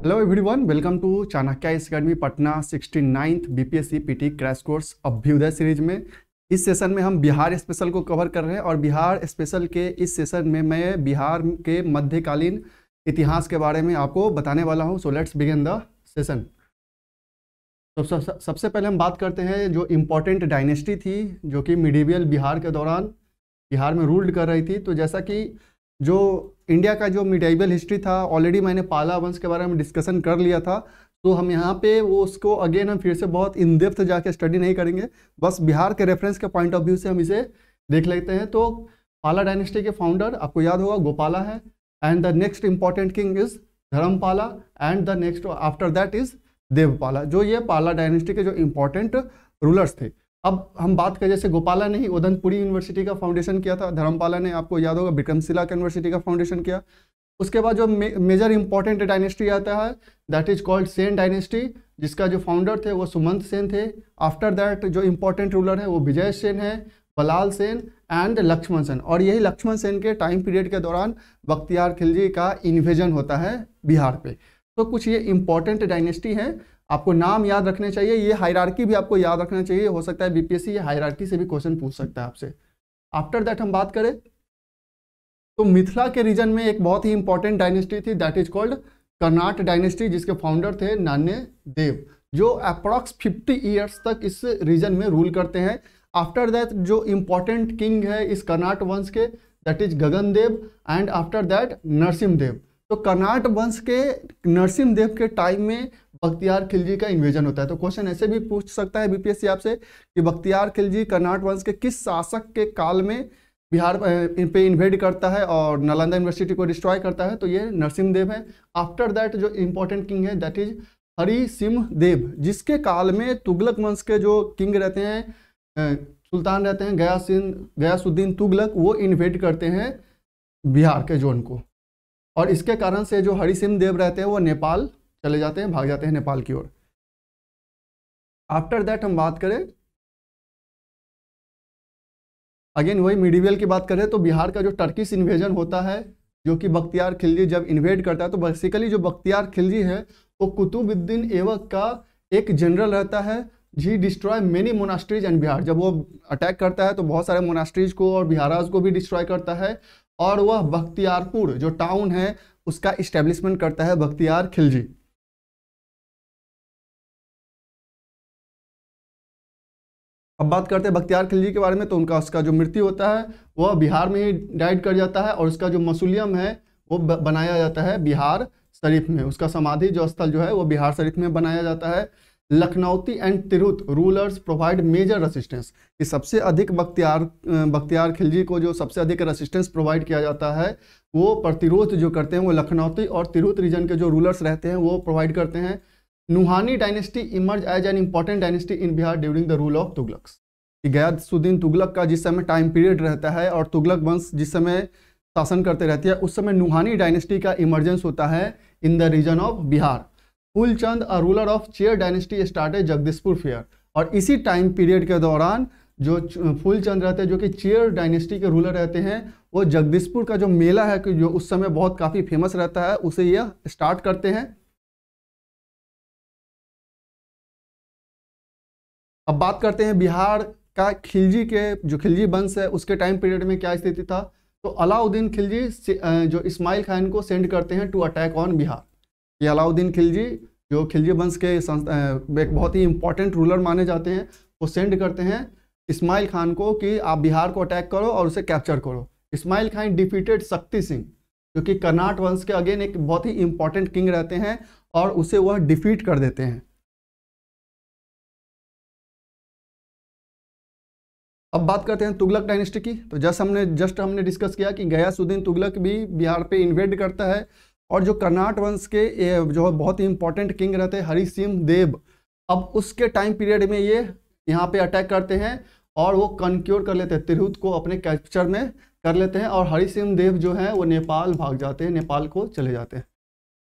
Hello everyone welcome to Chanakya academy Patna sixty ninth B P S C P T crash course Abhyudaya series में। इस session में हम Bihar special को cover कर रहे हैं और बिहार स्पेशल के इस सेशन में मैं बिहार के मध्यकालीन इतिहास के बारे में आपको बताने वाला हूँ। So let's begin the session सब, सबसे पहले हम बात करते हैं जो इम्पोर्टेंट डायनेस्टी थी जो कि मिडिवियल बिहार के दौरान बिहार में रूल्ड कर रही थी। तो जैसा कि जो इंडिया का जो मिडाइबल हिस्ट्री था ऑलरेडी मैंने पाला वंश के बारे में डिस्कशन कर लिया था तो हम यहाँ पे वो उसको अगेन हम फिर से बहुत इन डेप्थ जाके स्टडी नहीं करेंगे, बस बिहार के रेफरेंस के पॉइंट ऑफ़ व्यू से हम इसे देख लेते हैं। तो पाला डायनेस्टी के फाउंडर आपको याद होगा, गोपाला है and the next important king is Dharmapala and the next after that is Devapala, जो ये पाला डायनेस्टी के जो इंपॉर्टेंट रूलर्स थे। अब हम बात करें जैसे गोपाला ने ही उदनपुरी यूनिवर्सिटी का फाउंडेशन किया था। धर्मपाला ने आपको याद होगा विक्रमशिला यूनिवर्सिटी का फाउंडेशन किया। उसके बाद जो मे, मेजर इंपॉर्टेंट डायनेस्टी आता है that is called Sen dynasty जिसका जो फाउंडर थे वो सुमंत सेन थे। आफ्टर दैट जो इंपॉर्टेंट रूलर है वो विजय सेन है बलाल सेन एंड लक्ष्मण सेन। और यही लक्ष्मण सेन के टाइम पीरियड के दौरान बख्तियार खिलजी का इन्वेजन होता है बिहार पे। तो कुछ ये इंपॉर्टेंट डायनेस्टी है। आपको नाम याद रखने चाहिए, ये हायरार्की भी आपको याद रखना चाहिए। हो सकता है बीपीएससी ये हायरार्की से भी क्वेश्चन पूछ सकता है आपसे। आफ्टर दैट हम बात करें तो मिथिला के रीजन में एक बहुत ही इंपॉर्टेंट डायनेस्टी थी that is called Karnat dynasty जिसके फाउंडर थे नान्य देव, जो अप्रॉक्स 50 ईयर्स तक इस रीजन में रूल करते हैं। आफ्टर दैट जो इंपॉर्टेंट किंग है इस कर्नाट वंश के that is Gagan Dev and after that Narsimha Dev तो कर्नाट वंश के नरसिम्ह देव के टाइम में बख्तियार खिलजी का इन्वेजन होता है। तो क्वेश्चन ऐसे भी पूछ सकता है बीपीएससी आपसे कि बख्तियार खिलजी कर्नाट वंश के किस शासक के काल में बिहार पे इन्वेड करता है और नालंदा यूनिवर्सिटी को डिस्ट्रॉय करता है? तो ये नरसिम्ह देव है। आफ्टर दैट जो इम्पोर्टेंट किंग है दैट इज़ हरि सिंह देव जिसके काल में तुगलक वंश के जो किंग रहते हैं सुल्तान रहते हैं गया सिंह गयासुद्दीन तुगलक, वो इन्वेड करते हैं बिहार के जोन को और इसके कारण से जो हरि सिंह देव रहते हैं, वो नेपाल चले जाते हैं, भाग जाते हैं नेपाल की ओर। आफ्टर दैट हम बात करें अगेन वही मिडिवियल की बात करें तो बिहार का जो टर्किस इन्वेजन होता है, जो कि बख्तियार खिलजी जब इन्वेड करता है तो बेसिकली जो बख्तियार खिलजी है, वो कुतुबुद्दीन एवक का एक जनरल रहता है जी destroy many monasteries and Bihar. जब वो अटैक करता है तो बहुत सारे मोनास्ट्रीज को और बिहाराज को भी डिस्ट्रॉय करता है, और वह बख्तियारपुर जो टाउन है, उसका इस्टेब्लिशमेंट करता है बख्तियार खिलजी। अब बात करते हैं बख्तियार खिलजी के बारे में तो उनका उसका जो मृत्यु होता है, वह बिहार में ही डाइड कर जाता है और उसका जो मसूलियम है, वो बनाया जाता है बिहार शरीफ में। उसका समाधि जो स्थल जो है, वो बिहार शरीफ में बनाया जाता है। Lakhnauti and Tirhut rulers provide major resistance. कि सबसे अधिक बख्तियार बख्तियार खिलजी को जो सबसे अधिक रेसिस्टेंस प्रोवाइड किया जाता है, वो प्रतिरोध जो करते हैं, वो लखनौती और तिरुत रीजन के जो रूलर्स रहते हैं, वो प्रोवाइड करते हैं। Nuhani dynasty emerge as an important dynasty in Bihar during the rule of Tughlaqs. Ghiyasuddin Tughlaq का जिस समय टाइम पीरियड रहता है और तुगलक वंश जिस समय शासन करते रहती है, उस समय नुहानी डायनेस्टी का इमरजेंस होता है in the region of Bihar. Phulchand, a ruler of Chero dynasty, started Jagdishpur fair. और इसी टाइम पीरियड के दौरान जो फूलचंद रहते हैं, जो कि चेयर डायनेस्टी के रूलर रहते हैं, वो जगदीशपुर का जो मेला है कि जो उस समय बहुत काफ़ी फ़ेमस रहता है, उसे यह स्टार्ट करते हैं। अब बात करते हैं बिहार का खिलजी के, जो खिलजी वंश है, उसके टाइम पीरियड में क्या स्थिति था? तो अलाउद्दीन खिलजी जो इस्माइल खान को सेंड करते हैं टू अटैक ऑन बिहार। ये अलाउद्दीन खिलजी, जो खिलजी वंश के एक बहुत ही इंपॉर्टेंट रूलर माने जाते हैं, वो सेंड करते हैं इस्माइल खान को कि आप बिहार को अटैक करो और उसे कैप्चर करो। इस्माइल खान डिफीटेड शक्ति सिंह, जो कि कर्नाट वंश के अगेन एक बहुत ही इंपॉर्टेंट किंग रहते हैं और उसे वह डिफीट कर देते हैं। अब बात करते हैं तुगलक डायनेस्टी की। तो जस्ट हमने जस्ट हमने डिस्कस किया कि गयासुद्दीन तुगलक भी बिहार पे इन्वेड करता है और जो कर्नाट वंश के जो है बहुत ही इंपॉर्टेंट किंग रहते हैं हरी सिंह देव, अब उसके टाइम पीरियड में ये यहाँ पे अटैक करते हैं और वो कनक्योर कर लेते हैं, तिरहुत को अपने कैप्चर में कर लेते हैं और हरी सिंह देव जो है वो नेपाल भाग जाते हैं, नेपाल को चले जाते हैं।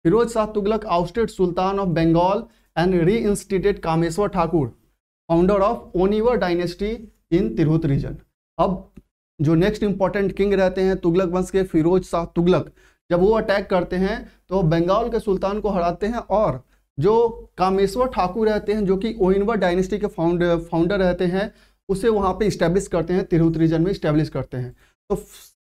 Firoz Shah Tughlaq ousted sultan of Bengal and री Kameshwar Thakur founder of Oinwar dynasty in Tirhut region अब जो नेक्स्ट इंपॉर्टेंट किंग रहते हैं, तुगलक वंश के फिरोज शाह तुगलक, जब वो अटैक करते हैं तो बंगाल के सुल्तान को हराते हैं और जो कामेश्वर ठाकुर रहते हैं, जो कि ओइनवर डायनेस्टी के फाउंडर फाउंडर रहते हैं, उसे वहाँ पे इस्टेब्लिश करते हैं तिरहुत रीजन में इस्टेब्लिश करते हैं। तो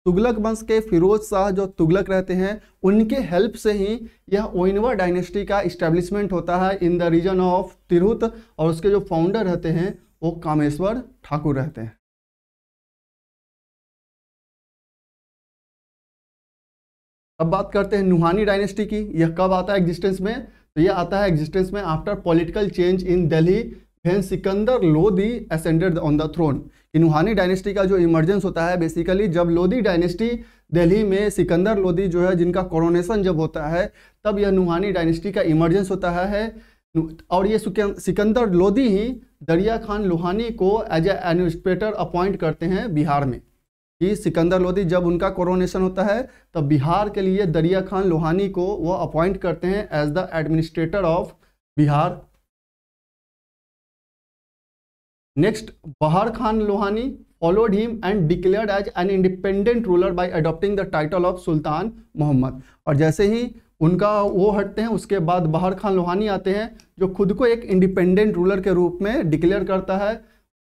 तुगलक वंश के फिरोज शाह जो तुगलक रहते हैं, उनके हेल्प से ही यह ओइनवर डायनेस्टी का इस्टेब्लिशमेंट होता है in the region of Tirhut और उसके जो फाउंडर रहते हैं वो कामेश्वर ठाकुर रहते हैं। अब बात करते हैं नुहानी डायनेस्टी की, यह कब आता है एग्जिस्टेंस में? तो यह आता है एग्जिस्टेंस में after political change in Delhi when Sikandar Lodi ascended on the throne Nuhani dynasty का जो इमरजेंस होता है बेसिकली जब लोधी डायनेस्टी दिल्ली में सिकंदर लोधी जो है, जिनका कोरोनेशन जब होता है, तब यह नुहानी डायनेस्टी का इमरजेंस होता है। और ये सिकंदर लोधी ही दरिया खान लोहानी को एज ए एडमिनिस्ट्रेटर अपॉइंट करते हैं बिहार में। कि सिकंदर लोधी जब उनका कोरोनेशन होता है, तब बिहार के लिए दरिया खान लोहानी को वो अपॉइंट करते हैं as the administrator of Bihar. Next Bahar Khan Lohani followed him and declared as an independent ruler by adopting the title of sultan Mohammad और जैसे ही उनका वो हटते हैं, उसके बाद बहार खान लोहानी आते हैं, जो खुद को एक इंडिपेंडेंट रूलर के रूप में डिक्लेयर करता है।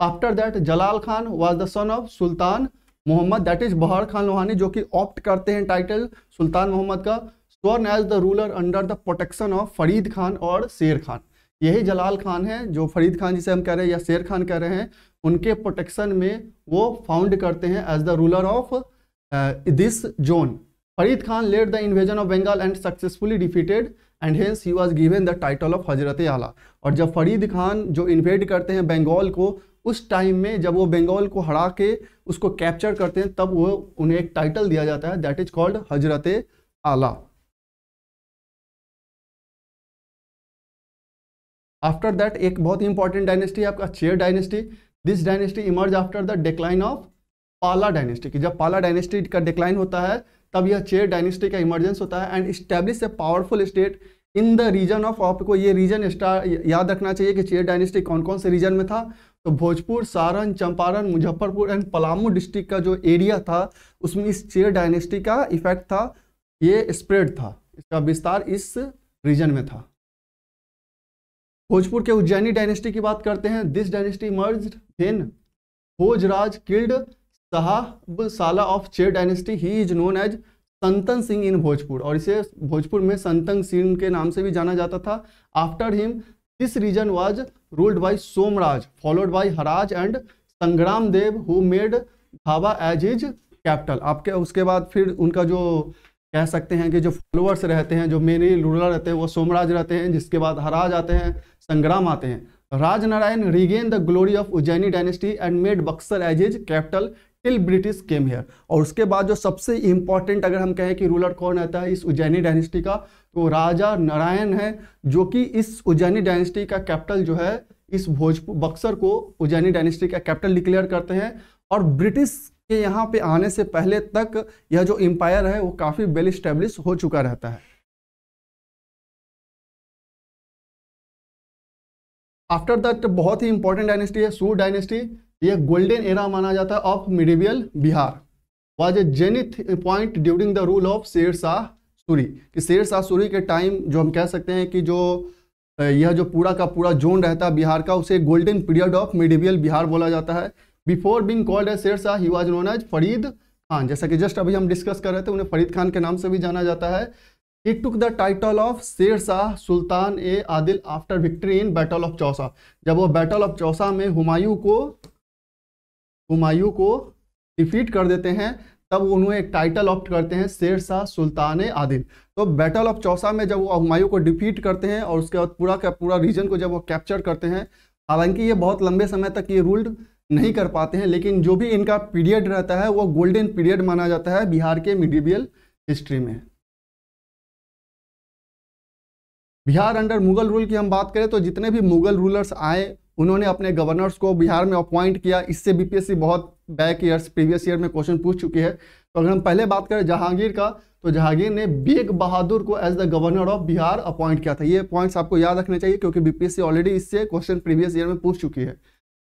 After that Jalal Khan was the son of sultan Mohammad that is Bahar Khan Lohani, जो कि ऑप्ट करते हैं टाइटल सुल्तान मोहम्मद का sworn as the ruler under the protection of Farid Khan और शेर खान। यही जलाल खान है, जो फरीद खान जिसे हम कह रहे हैं या शेर खान कह रहे हैं, उनके प्रोटेक्शन में वो फाउंड करते हैं as the ruler of this zone Farid Khan led the invasion of Bengal and successfully defeated and hence he was given the title of Hazrat Ala और जब फरीद खान जो इन्वेड करते हैं बंगाल को, उस टाइम में जब वो बंगाल को हरा के उसको कैप्चर करते हैं, तब वो उन्हें एक टाइटल दिया जाता है दैट इज़ कॉल्ड हज़रत आला आफ्टर दैट एक बहुत इंपॉर्टेंट डायनेस्टी है आपका Chero dynasty this dynasty emerge after the decline of Pala dynasty की जब पाला डायनेस्टी का डिक्लाइन होता है तब यह चेयर डायनेस्टी का इमरजेंस होता है and establish a powerful state in the region of आपको ये रीजन याद रखना चाहिए कि चेयर डायनेस्टी कौन कौन से रीजन में था? तो भोजपुर, सारण, चंपारण, मुजफ्फरपुर एंड पलामू डिस्ट्रिक्ट का जो एरिया था, उसमें इस चेयर डायनेस्टी का इफ़ेक्ट था, ये स्प्रेड था, इसका विस्तार इस रीजन में था। भोजपुर के उज्जैनी डायनेस्टी की बात करते हैं this dynasty merge Bhojraj killed Sahab Sala of Chero dynasty he is known as Santan Singh in Bhojpur. और इसे भोजपुर में संतन सिंह के नाम से भी जाना जाता था। After him this region was ruled by Somraj followed by Haraj and Sangram Dev who made Dhawa as his capital आपके, उसके बाद फिर उनका जो कह सकते हैं कि जो फॉलोअर्स रहते हैं, जो मेन रूलर रहते हैं, वो सोमराज रहते हैं, जिसके बाद हराज आते हैं, संग्राम आते हैं। Rajnarayan regain the glory of Ujjaini dynasty and made Buxar as his capital till British came here और उसके बाद जो सबसे इंपॉर्टेंट अगर हम कहें कि रूलर कौन रहता है, इस उज्जैनी डायनेस्टी का तो राजा नारायण है, जो कि इस उज्जैनी डायनेस्टी का कैपिटल जो है, इस भोजपुर, बक्सर को उज्जैनी डायनेस्टी का कैपिटल डिक्लेयर करते हैं। और ब्रिटिश के यहाँ पे आने से पहले तक यह जो एम्पायर है, वो काफ़ी वेल स्टेब्लिश हो चुका रहता है। आफ्टर दैट बहुत ही इंपॉर्टेंट डायनेस्टी है सूर डायनेस्टी ये गोल्डन एरा माना जाता है of medieval Bihar. Was a zenith point during the rule of Sher Shah Suri कि शेर शाह सूरी के टाइम जो हम कह सकते हैं कि जो यह जो पूरा का पूरा जोन रहता है बिहार का, उसे golden period of medieval Bihar बोला जाता है। Before being called as Sher Shah he was known as Farid Khan. जैसा कि जस्ट अभी हम डिस्कस कर रहे थे, उन्हें फरीद खान के नाम से भी जाना जाता है। He took the title of Sher Shah Sultan A Adil after victory in battle of Chausa जब वो बैटल ऑफ़ चौसा में हुमायूं को हुमायूं को डिफीट कर देते हैं, तब उन्हें एक टाइटल ऑप्ट करते हैं, शेर शाह सुल्तान आदिल। तो बैटल ऑफ़ चौसा में जब वो हुमायूं को डिफीट करते हैं और उसके बाद पूरा का पूरा रीजन को जब वो कैप्चर करते हैं, हालाँकि ये बहुत लंबे समय तक ये रूल्ड नहीं कर पाते हैं, लेकिन जो भी इनका पीरियड रहता है, वो गोल्डन पीरियड माना जाता है बिहार के मिडिवियल हिस्ट्री में। बिहार अंडर मुगल रूल की हम बात करें तो जितने भी मुगल रूलर्स आए उन्होंने अपने गवर्नर्स को बिहार में अपॉइंट किया। इससे बीपीएससी बहुत बैक ईयर्स प्रीवियस ईयर में क्वेश्चन पूछ चुकी है। तो अगर हम पहले बात करें जहांगीर का तो जहांगीर ने बेग बहादुर को as the governor of Bihar appoint किया था। ये पॉइंट्स आपको याद रखने चाहिए, क्योंकि बीपीएससी ऑलरेडी इससे क्वेश्चन प्रीवियस ईयर में पूछ चुकी है।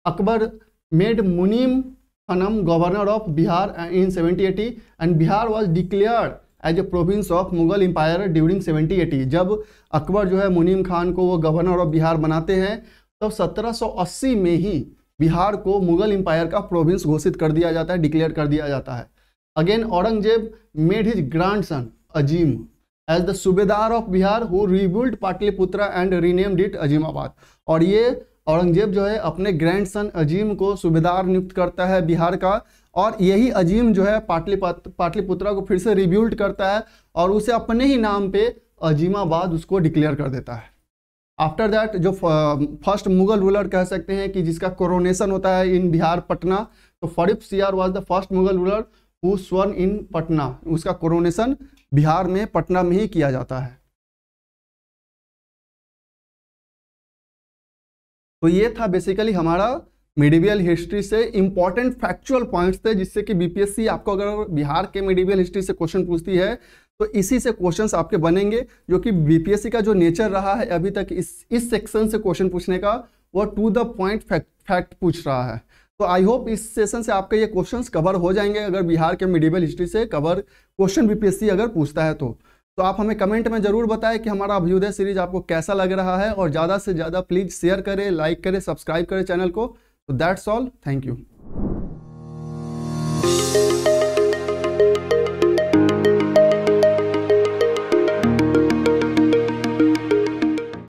Akbar made Munim Khanam governor of Bihar in seventy eighty and Bihar was declared as a province of Mughal empire during seventy eighty जब अकबर जो है मुनीम खान को वो गवर्नर ऑफ़ बिहार बनाते हैं। तो 1780 में ही बिहार को मुगल एम्पायर का प्रोविंस घोषित कर दिया जाता है डिक्लेयर कर दिया जाता है। Again Aurangzeb made his grand son Azim as the subedar of Bihar who rebuild Pataliputra and renamed it Azimabad और ये औरंगज़ेब जो है, अपने ग्रैंड सन अजीम को सूबेदार नियुक्त करता है बिहार का, और यही अजीम जो है पाटलिपत पाटलिपुत्रा को फिर से रिब्यूल्ट करता है, और उसे अपने ही नाम पे अजीमाबाद उसको डिक्लेयर कर देता है। आफ्टर दैट जो फ़र्स्ट मुगल रूलर कह सकते हैं कि जिसका कोरोनेशन होता है इन बिहार पटना तो Farrukhsiyar was the first Mughal ruler who sworn in Patna. उसका कोरोनेशन बिहार में पटना में ही किया जाता है। तो ये था बेसिकली हमारा मेडिवियल हिस्ट्री से इंपॉर्टेंट फैक्चुअल पॉइंट्स थे, जिससे कि बीपीएससी आपको अगर बिहार के मेडिवियल हिस्ट्री से क्वेश्चन पूछती है तो इसी से क्वेश्चंस आपके बनेंगे, जो कि बीपीएससी का जो नेचर रहा है अभी तक इस इस सेक्शन से क्वेश्चन पूछने का, वो टू द पॉइंट फैक्ट पूछ रहा है। तो आई होप इस सेशन से आपके ये क्वेश्चंस कवर हो जाएँगे, अगर बिहार के मेडिवल हिस्ट्री से कवर क्वेश्चन बीपीएससी अगर पूछता है तो। तो आप हमें कमेंट में ज़रूर बताएँ कि हमारा अभ्युदय सीरीज़ आपको कैसा लग रहा है, और ज़्यादा से ज़्यादा प्लीज़ शेयर करें लाइक करें सब्सक्राइब करें चैनल को। तो दैट्स ऑल थैंक यू